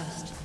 First.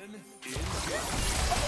cannon in.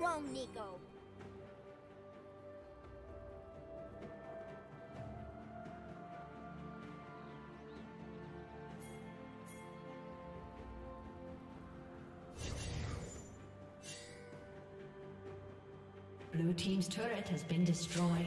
Wrong, Neeko. Blue Team's turret has been destroyed.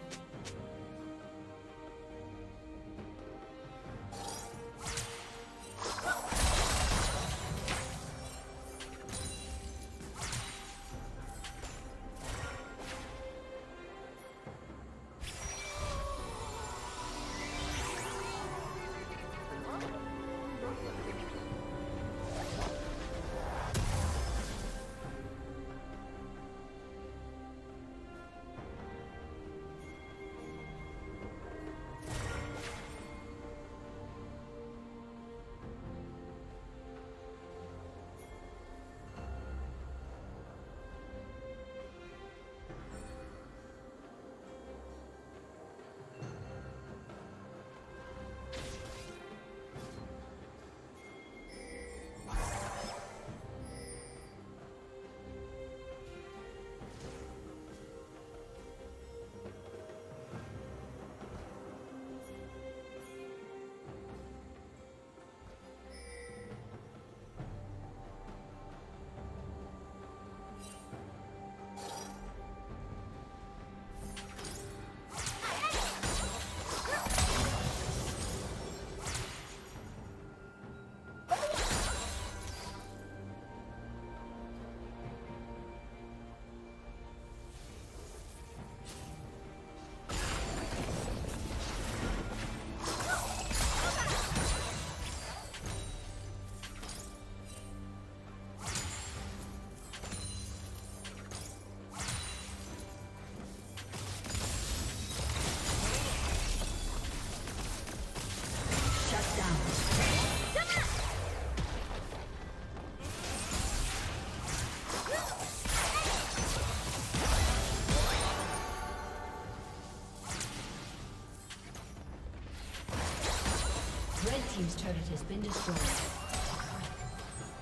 Turret has been destroyed.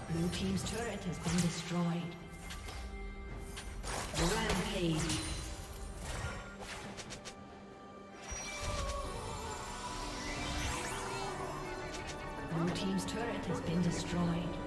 Blue Team's turret has been destroyed. Rampage. Blue Team's turret has been destroyed.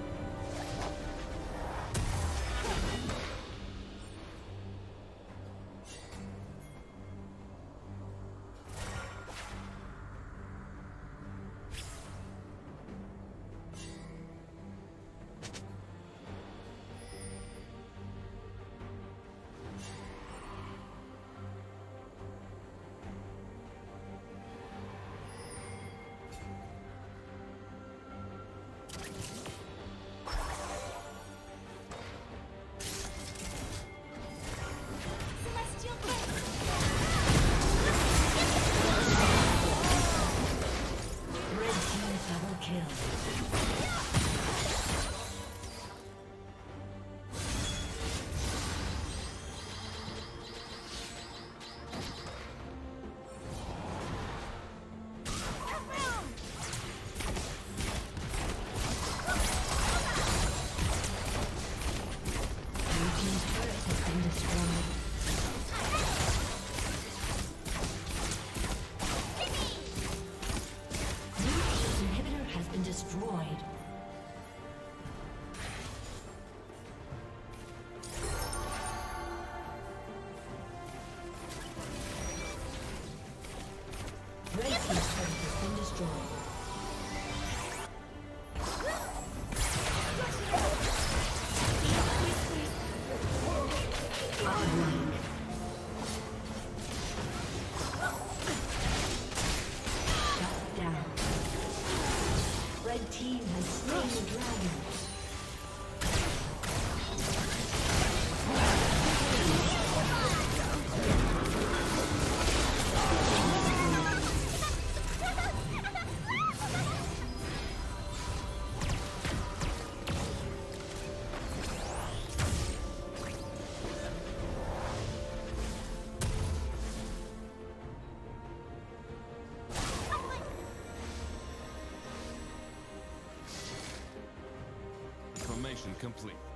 Complete.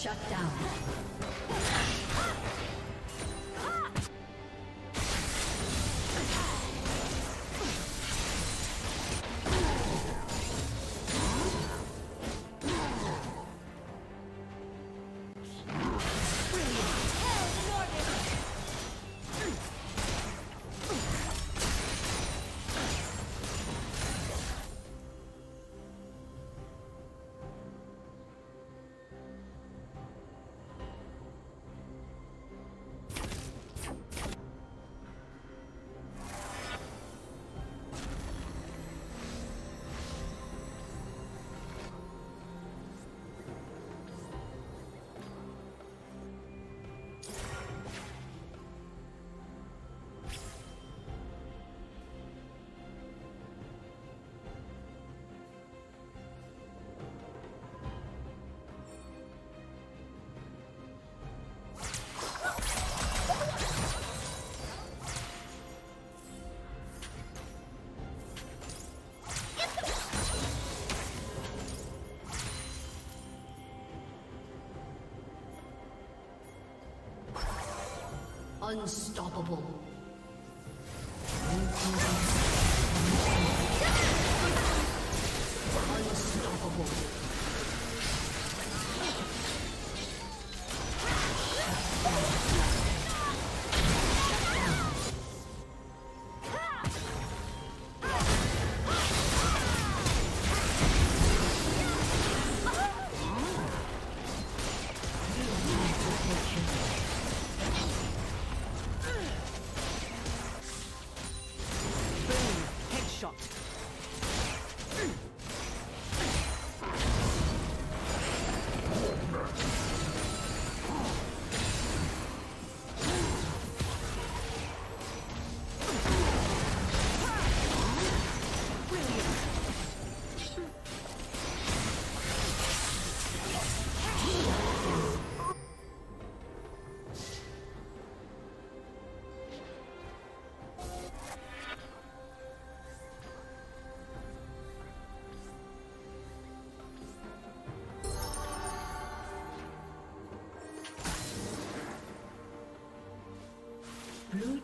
Shut down. Unstoppable.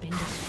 Been destroyed.